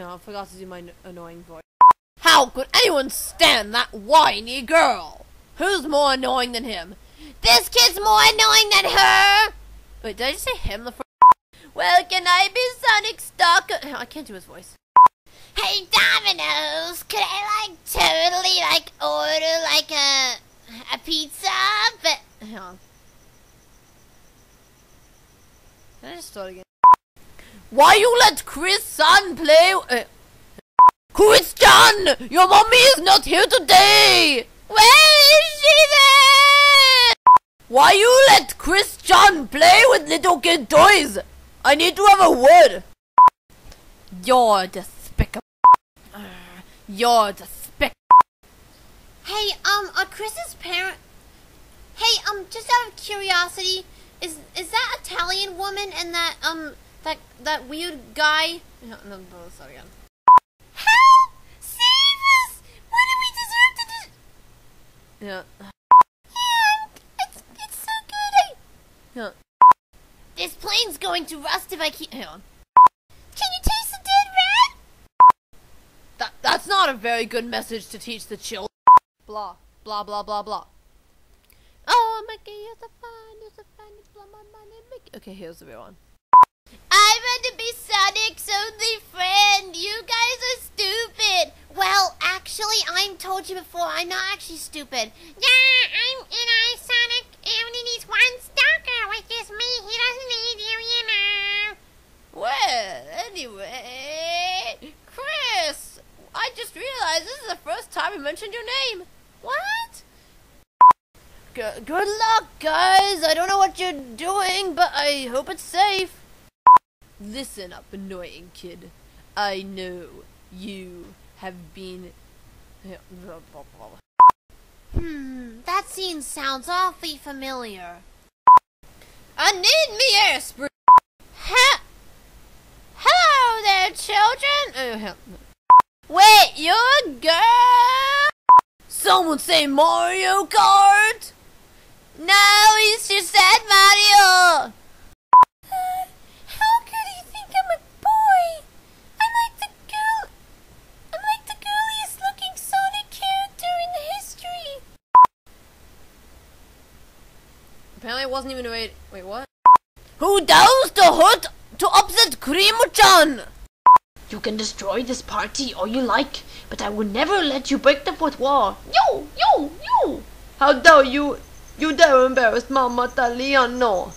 I forgot to do my annoying voice. How could anyone stand that whiny girl? Who's more annoying than him? This kid's more annoying than her! Wait, did I just say him the first? Well, can I be Sonic Stalker? I can't do his voice. Hey, Domino's, could I like totally like order like a a pizza? But hang on. Can I just start again? Why you let Chris Sun play? Uh, Christian, your mommy is not here today. Where is she then? Why you let Chris Christian play with little kid toys? I need to have a word. You're despicable. You're despicable. Hey, um, are Chris's parent? Hey, um, just out of curiosity, is is that Italian woman and that um that that weird guy? No, no, no, sorry again. Help! Save us! What do we deserve to do? Yeah. Yeah, it's it's so good. I... Yeah. This plane's going to rust if I keep. Hang on. Can you taste the dead rat? That that's not a very good message to teach the children. Blah blah blah blah blah. Oh, Mickey, you're so fine, you're so fine, you blow my money, Mickey. Okay, here's the real one. I want to be Sonic's only friend. You guys are stupid. Well, actually, I told you before, I'm not actually stupid. Yeah, I'm and I Sonic needs one stalker, which is me. He doesn't need you, you know. Well, anyway, Chris, I just realized this is the first time I mentioned your name. What? Good, good luck, guys. I don't know what you're doing, but I hope it's safe. Listen up, annoying kid. I know you have been. Hmm, that scene sounds awfully familiar. I need me aspirin. Ha- Hello there, children. Uh. Wait, you're a girl? Someone say Mario Kart? No, he's just said Mario. How could he think I'm a boy? I'm like the girl. I'm like the girliest looking Sonic character in history. Apparently, it wasn't even a wait. Wait, what? Who dares to hurt to upset Cream-chan? You can destroy this party all you like, but I will never let you break the fourth wall. You, you, you! How dare you! You dare embarrass Mama Taliano!